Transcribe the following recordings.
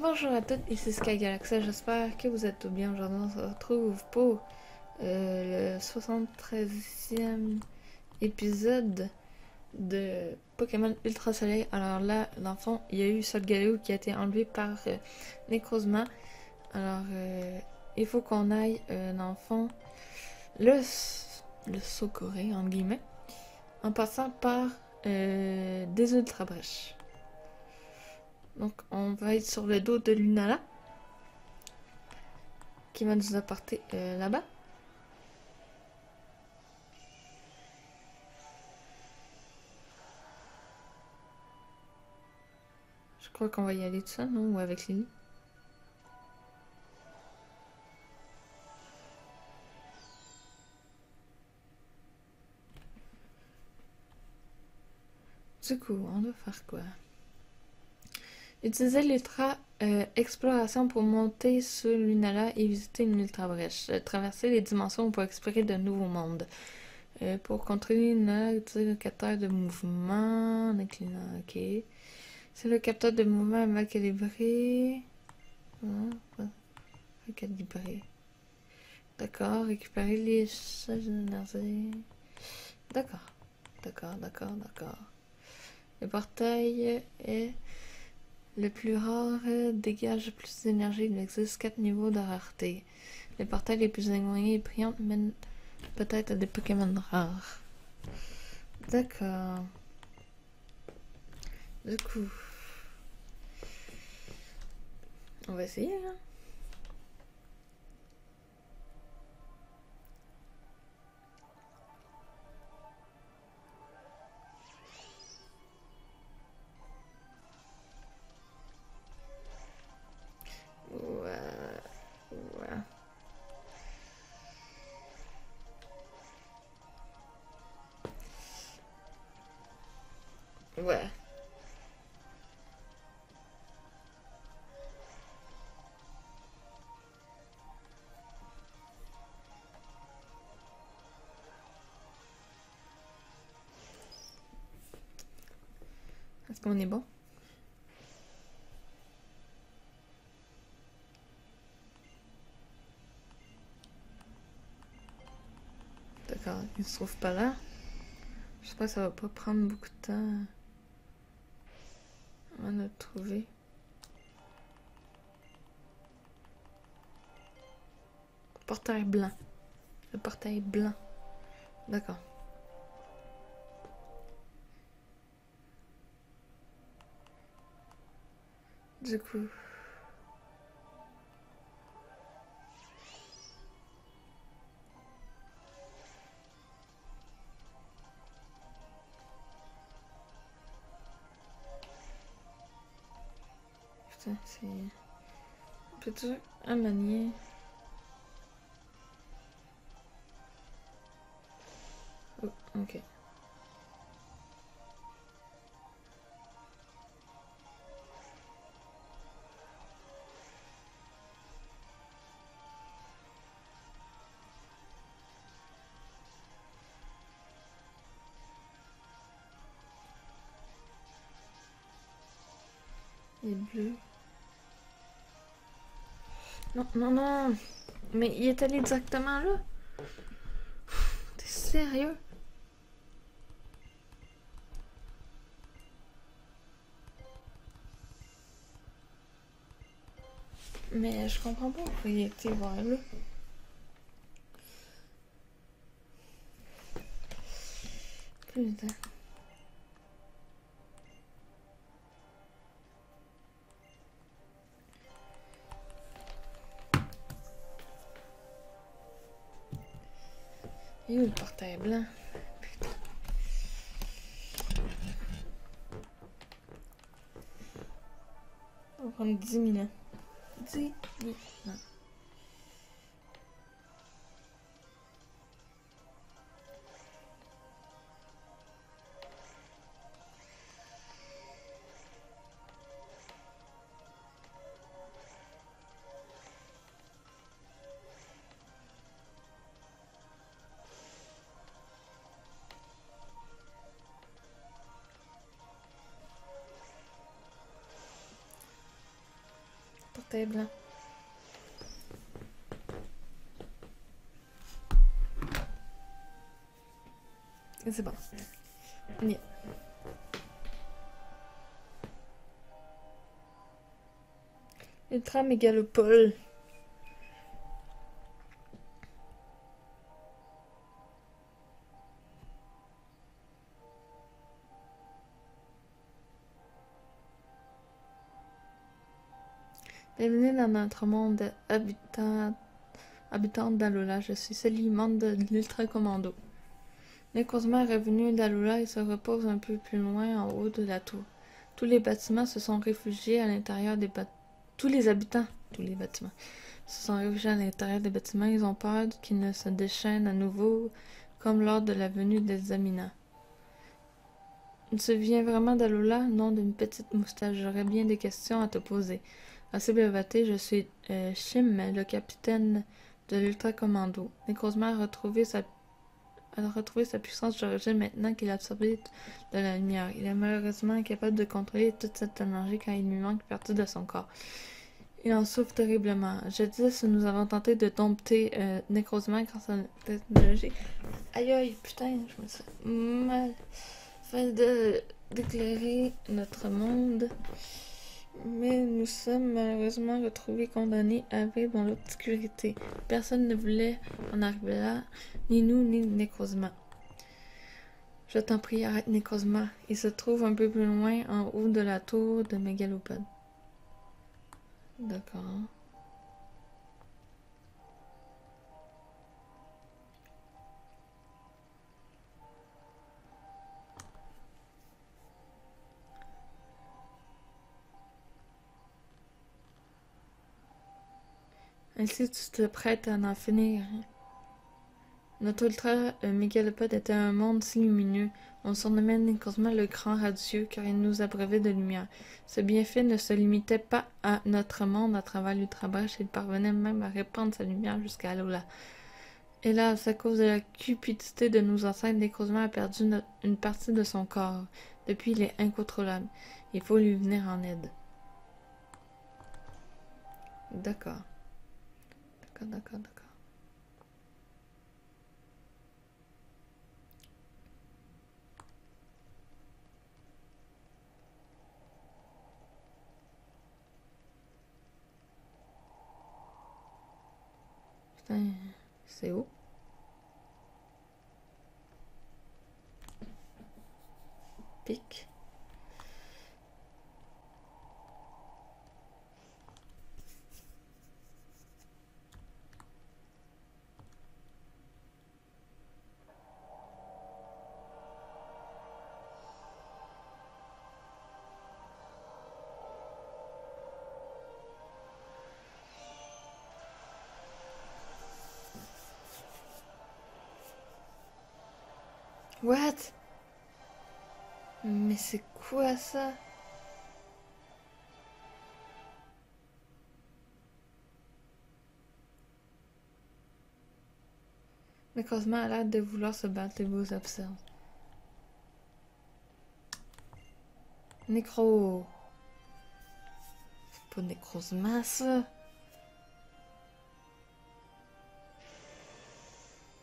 Bonjour à toutes, ici Sky Galaxy, j'espère que vous êtes bien. Aujourd'hui, on se retrouve pour euh, le 73e épisode de Pokémon Ultra Soleil. Alors là, dans le fond, il y a eu Solgaleo qui a été enlevé par euh, Necrozma. Alors, euh, il faut qu'on aille, dans le fond, le, le entre guillemets, en passant par des Ultra Brèches. Donc, on va être sur le dos de Lunala, qui va nous apporter euh, là-bas. Je crois qu'on va y aller tout seul, non Ou avec Lily Du coup, on doit faire quoi? Utiliser l'ultra euh, exploration pour monter sur Lunala et visiter une ultra brèche. Euh, traverser les dimensions pour explorer de nouveaux mondes. Euh, pour contrôler le capteur de mouvement. en inclinant, ok. Si le capteur de mouvement est mal calibré. Hein, Recalibrer. D'accord, récupérer les charges d'énergie. D'accord, d'accord, d'accord, d'accord. Le portail est le plus rare, dégage plus d'énergie. Il existe 4 niveaux de rareté. Le portail les plus éloignés et brillant mène peut-être à des Pokémon rares. D'accord. Du coup, on va essayer. Hein? Est-ce qu'on est bon? D'accord, il se trouve pas là. J'espère que ça va pas prendre beaucoup de temps de le trouver. Portail blanc. Le portail blanc. D'accord. Du coup. Putain, c'est. Peux-tu à manier? Non, non, non. Mais il est allé directement là. T'es sérieux? Mais je comprends pas pourquoi il était voir là. Putain. Il est où le portail blanc? Putain. On va prendre 10 minutes. 10 c'est bon. Ultra mégalopole. Dans notre monde habitant, habitant d'Alola. Je suis Céline de l'Ultra Commando. Necrozma est revenu d'Alola et se repose un peu plus loin en haut de la tour. Tous les bâtiments se sont réfugiés à l'intérieur des bâtiments. Tous les habitants, tous les bâtiments, se sont réfugiés à l'intérieur des bâtiments. Ils ont peur qu'ils ne se déchaînent à nouveau comme lors de la venue des Amina. Tu viens vraiment d'Alola, nom d'une petite moustache. J'aurais bien des questions à te poser. Assez je suis euh, Shim, le capitaine de l'Ultra Commando. Necrozma a retrouvé sa a retrouvé sa puissance d'origine maintenant qu'il a absorbé de la lumière. Il est malheureusement incapable de contrôler toute cette énergie quand il lui manque partie de son corps. Il en souffre terriblement. Jadis, nous avons tenté de dompter euh, Necrozma grâce à la technologie. Aïe aïe, putain, je me suis mal fait d'éclairer notre monde mais nous sommes malheureusement retrouvés condamnés à vivre dans l'obscurité. Personne ne voulait en arriver là, ni nous, ni Necrozma. Je t'en prie, arrête Necrozma. Il se trouve un peu plus loin, en haut de la tour de Mégalopode. D'accord. Ainsi, tu te prêtes à en finir. Notre ultra mégalopode était un monde si lumineux. On surnommait Nicosma le grand radieux car il nous abreuvait de lumière. Ce bienfait ne se limitait pas à notre monde à travers l'ultra-brèche, il parvenait même à répandre sa lumière jusqu'à Lola. Hélas, à cause de la cupidité de nos ancêtres, Nicosma a perdu une partie de son corps. Depuis, il est incontrôlable. Il faut lui venir en aide. D'accord d'accord, d'accord, Putain, c'est où Pique. What? Mais c'est quoi ça? Mais Cosma a l'air de vouloir se battre, les beaux observent. Nécro. C'est pas Nécrosma, ça.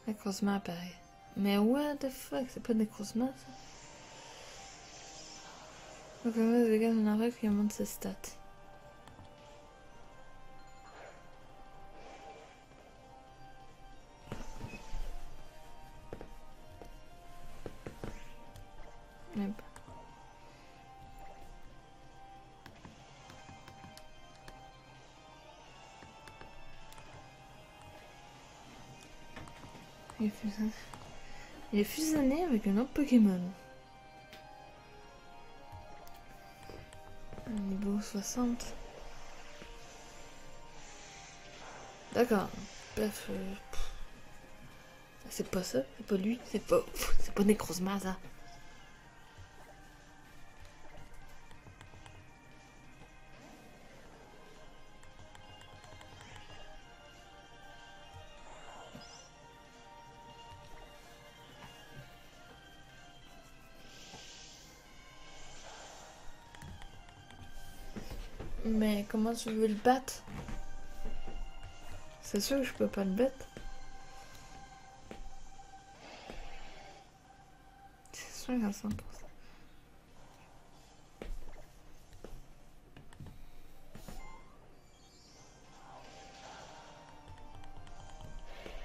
Nécrosma apparaît. Mais what the fuck, c'est pas Necrozma ça Donc on va regarder un arrêt qui monte ses stats. Yep. Fait ça. Il est fusionné avec un autre Pokémon. Niveau 60. D'accord. Bref. Euh, c'est pas ça, c'est pas lui, c'est pas. C'est pas Necrozma ça. Comment tu veux le battre? C'est sûr que je peux pas le battre. C'est sûr à 100%.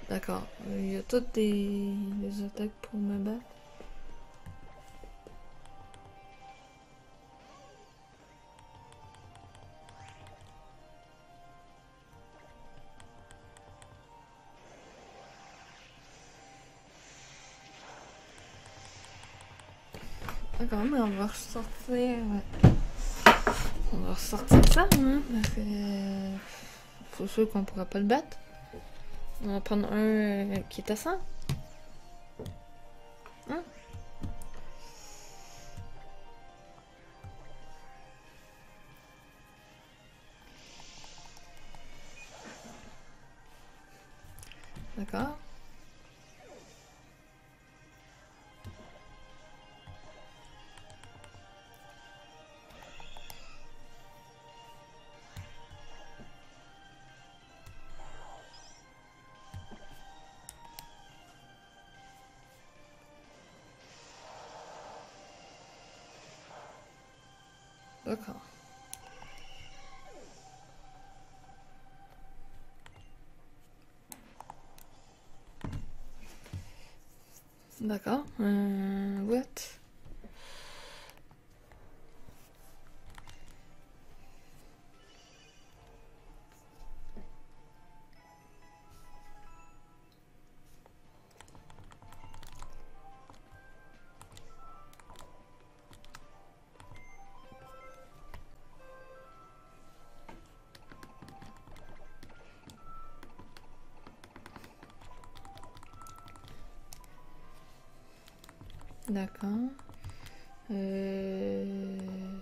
D'accord. Il y a toutes des attaques pour me battre. On va ressortir. Ça, hein, parce que. euh, Faut sûr qu'on pourra pas le battre. On va prendre un euh, qui est à 100. D'accord. D'accord. Euh, what? D'accord. Euh...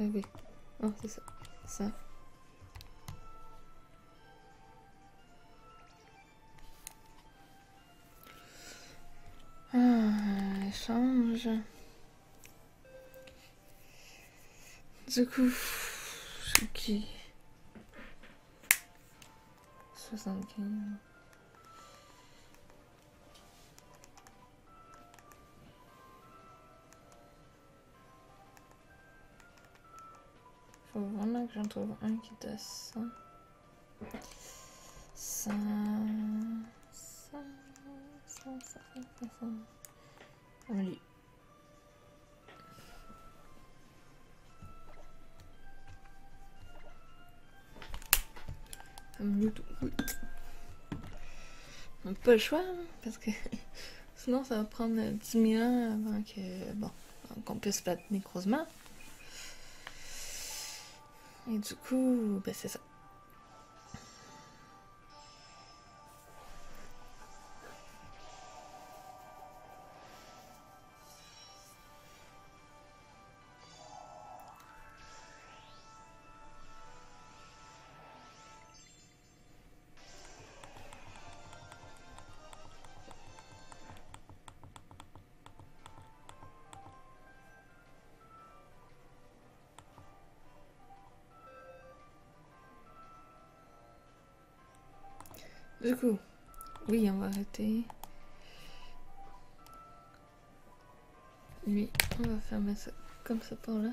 Ah oui. Oh, c'est ça. Ça. Ah, échange. Du coup, qui? 75. J'en trouve un qui est à 100. 100. 100. 100. 100. 100. Comme lui. Comme lui tout. On n'a pas le choix, hein, parce que sinon ça va prendre 10 000 ans avant que, bon, qu'on puisse battre nécrosement. Et du coup, ben c'est ça. Du coup, oui, on va arrêter. Lui, on va fermer ça comme ça par là.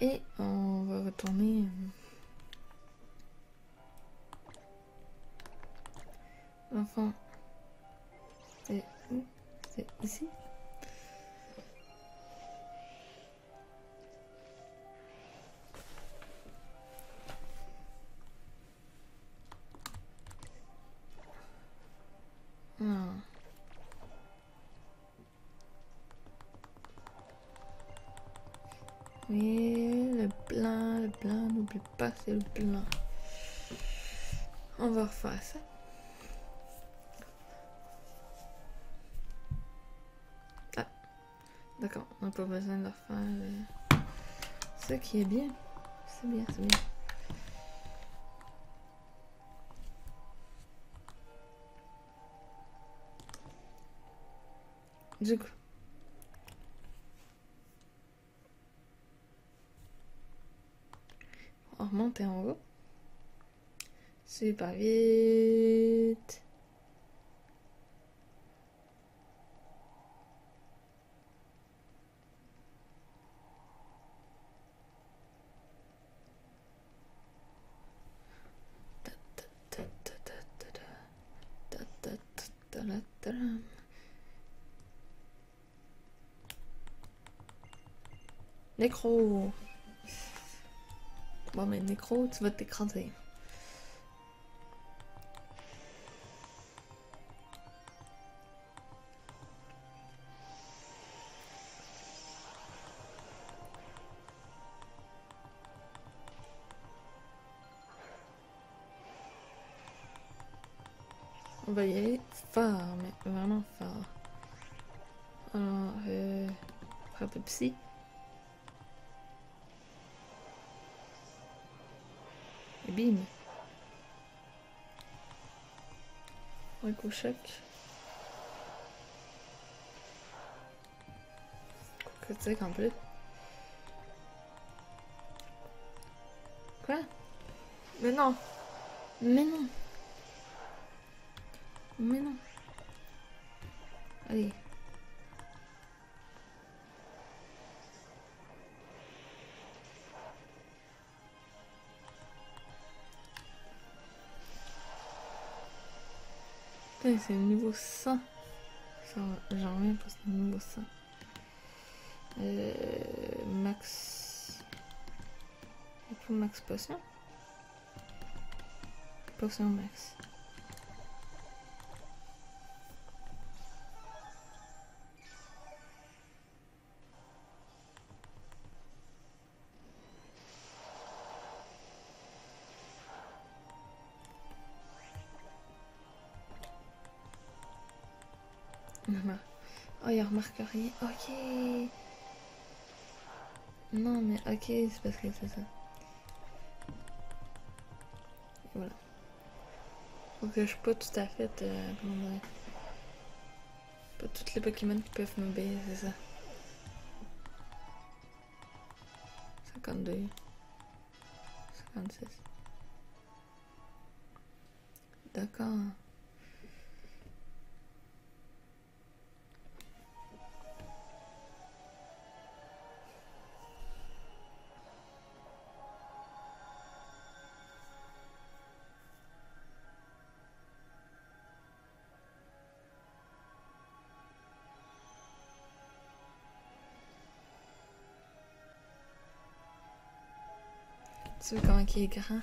Et on va retourner. euh, L'enfant, c'est où? C'est ici? On va refaire ça. Ah, d'accord, on n'a pas besoin de refaire ce qui est bien. C'est bien, c'est bien. Du coup. Remonter en haut. Super vite. Nécro. Bon, mais Nécro, tu vas t'écraser. Coup choc. Coup critique en plus. Quoi? Mais non! Mais non! Mais non. Allez. Putain, c'est le niveau 100. J'en reviens pour ce niveau 100. Euh, max... Il faut max potion. Potion max. Oh, il remarque rien. Ok. Non, mais ok, c'est parce que c'est ça. Voilà. Faut que je pas tout à fait. Euh. Pas tous les Pokémon qui peuvent me baisser, c'est ça. 52. 56. D'accord. Tu veux comment il est grand?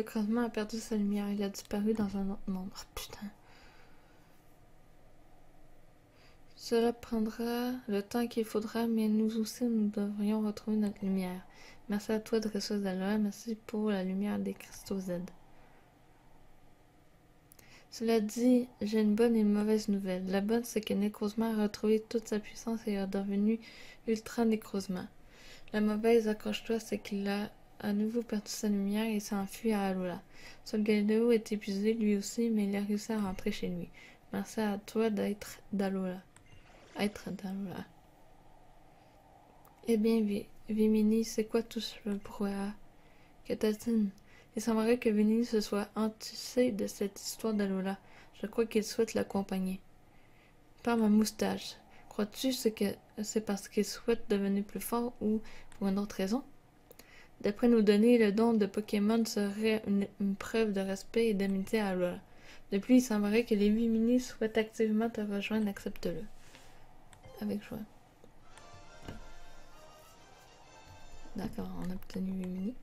Le creusement a perdu sa lumière. Il a disparu dans un autre monde. Oh, putain. Cela prendra le temps qu'il faudra, mais nous aussi, nous devrions retrouver notre lumière. Merci à toi, dresseuse d'Aloha. Merci pour la lumière des cristaux Z. Cela dit, j'ai une bonne et une mauvaise nouvelle. La bonne, c'est que Necrozma a retrouvé toute sa puissance et est devenu Ultra Necrozma. La mauvaise, accroche-toi, c'est qu'il a à nouveau perdu sa lumière et s'est enfui à Alola. Solgaleo est épuisé lui aussi, mais il a réussi à rentrer chez lui. Merci à toi d'être d'Alola. Être d'Alola. Eh bien, Vimini, c'est quoi tout ce? Que t'as-t-il? Il semblerait que Vimini se soit anticipé de cette histoire d'Alola. Je crois qu'il souhaite l'accompagner. Par ma moustache. Crois-tu que c'est parce qu'il souhaite devenir plus fort ou pour une autre raison? D'après nous donner le don de Pokémon serait une, preuve de respect et d'amitié à Alola. De plus, il semblerait que les huit minis souhaitent activement te rejoindre, accepte-le. Avec joie. D'accord, on a obtenu 8 minis.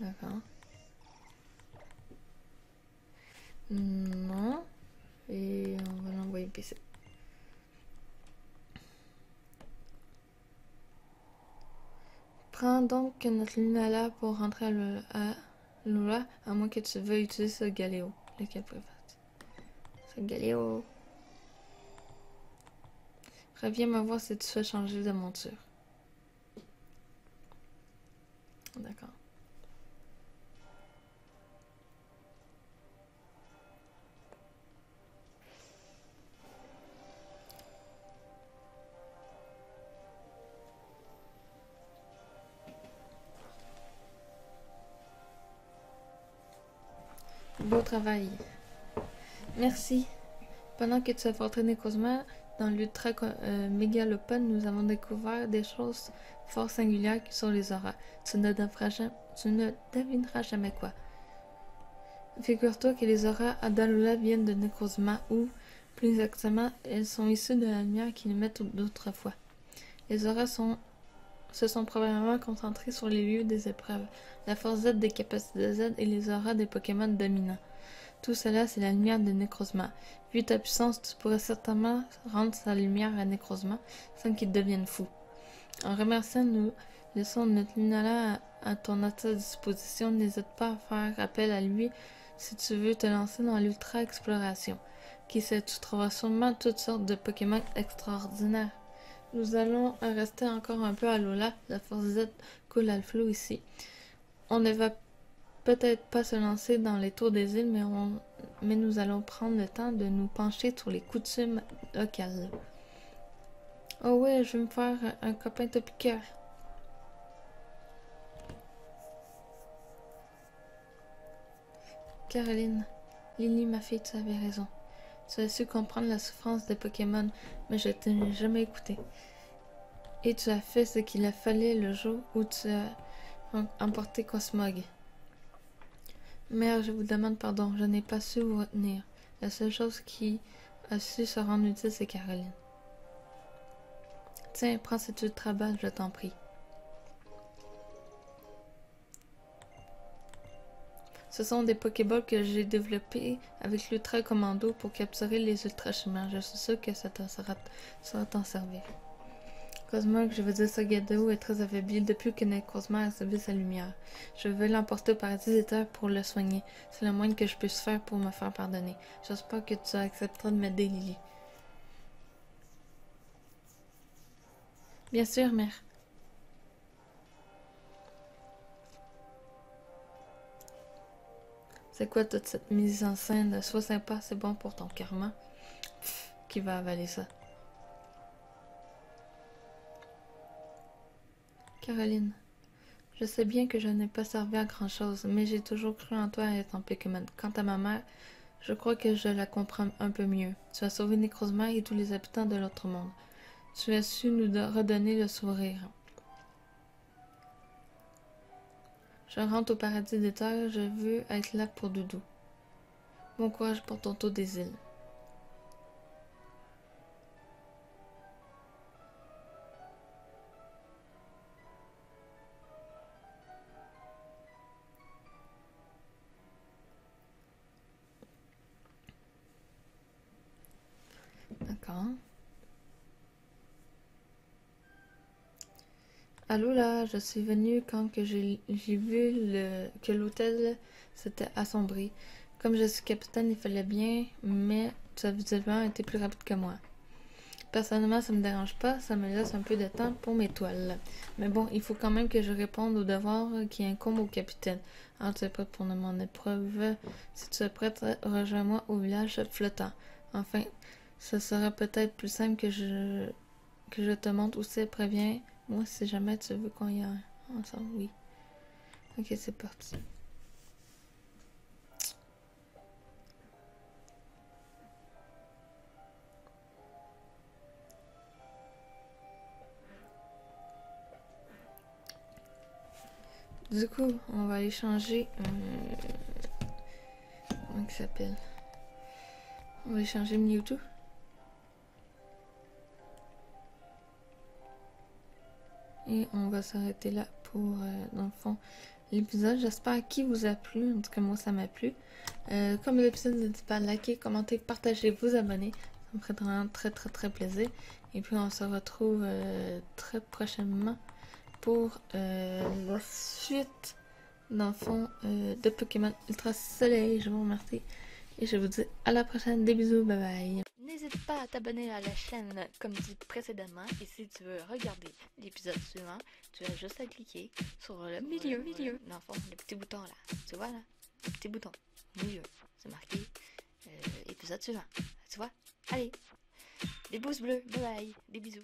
D'accord. Non. Et on va l'envoyer Donc notre Lunala pour rentrer à Lola, à moins que tu veuilles utiliser ce Galéo. Lequel préfères Ce Galéo. Reviens me voir si tu fais changer de monture. Beau travail. Merci. Pendant que tu as entraîné Cosma dans l'ultra euh, nous avons découvert des choses fort singulières qui sont les auras. Tu ne, ne devineras jamais quoi. Figure-toi que les auras à Dalula viennent de Necrozma ou, plus exactement, elles sont issues de la lumière qui mettent d'autrefois. Les auras sont se sont probablement concentrés sur les lieux des épreuves, la force Z des capacités Z et les auras des Pokémon dominants. Tout cela, c'est la lumière de Necrozma. Vu ta puissance, tu pourrais certainement rendre sa lumière à Necrozma sans qu'il devienne fou. En remerciant, nous laissons notre Lunala à, ton à disposition. N'hésite pas à faire appel à lui si tu veux te lancer dans l'ultra-exploration. Qui sait, tu trouveras sûrement toutes sortes de Pokémon extraordinaires. Nous allons rester encore un peu à Lola. La force Z coule à le flou ici. On ne va peut-être pas se lancer dans les tours des îles, mais, mais nous allons prendre le temps de nous pencher sur les coutumes locales. Oh ouais, je vais me faire un copain topiqueur. Caroline, Lily, ma fille, tu avais raison. Tu as su comprendre la souffrance des Pokémon, mais je t'ai jamais écouté. Et tu as fait ce qu'il a fallu le jour où tu as emporté Cosmog. Mère, je vous demande pardon, je n'ai pas su vous retenir. La seule chose qui a su se rendre utile, c'est Caroline. Tiens, prends cette ultra balle, je t'en prie. Ce sont des Pokéballs que j'ai développés avec l'Ultra Commando pour capturer les Ultra Chimères. Je suis sûr que ça sera t'en servir. Cosmog, je veux dire, Sagado est très affaibli depuis que Necrozma a sauvé sa lumière. Je veux l'emporter au paradis des pour le soigner. C'est le moins que je puisse faire pour me faire pardonner. J'espère que tu accepteras de m'aider, Lily. Bien sûr, mère. C'est quoi toute cette mise en scène? Sois sympa, c'est bon pour ton karma. qui va avaler ça? Caroline, je sais bien que je n'ai pas servi à grand chose, mais j'ai toujours cru en toi et ton Pokémon. Quant à ma mère, je crois que je la comprends un peu mieux. Tu as sauvé Necrozma et tous les habitants de l'autre monde. Tu as su nous redonner le sourire. Je rentre au paradis des terres, je veux être là pour Doudou. Bon courage pour ton tour des îles. Allô là, je suis venue quand que j'ai vu le, que l'hôtel s'était assombri. Comme je suis capitaine, il fallait bien, mais tu as visiblement été plus rapide que moi. Personnellement, ça me dérange pas, ça me laisse un peu de temps pour mes toiles. Mais bon, il faut quand même que je réponde aux devoirs qui incombent au capitaine. Alors, tu es prête pour mon épreuve? Si tu es prête, rejoins-moi au village flottant. Enfin, ce sera peut-être plus simple que je que je te montre où c'est. Préviens moi, si jamais tu veux qu'on y aille ensemble, oui. Ok, c'est parti. Du coup, on va aller changer. Euh, comment il s'appelle? On va changer Mewtwo? Et on va s'arrêter là pour, euh, dans le fond, l'épisode. J'espère qu'il vous a plu. En tout cas, moi, ça m'a plu. Euh, comme l'épisode, n'hésitez pas à liker, commenter, partager, vous abonner. Ça me ferait vraiment très, très, très plaisir. Et puis, on se retrouve euh, très prochainement pour la suite, dans le fond, de Pokémon Ultra Soleil. Je vous remercie et je vous dis à la prochaine. Des bisous, bye bye. N'hésite pas à t'abonner à la chaîne comme dit précédemment et si tu veux regarder l'épisode suivant, tu as juste à cliquer sur le milieu, milieu, dans le fond, le petit bouton là. Tu vois là? Le petit bouton, milieu. C'est marqué euh, épisode suivant. Tu vois? Allez, des pouces bleus, bye bye, des bisous.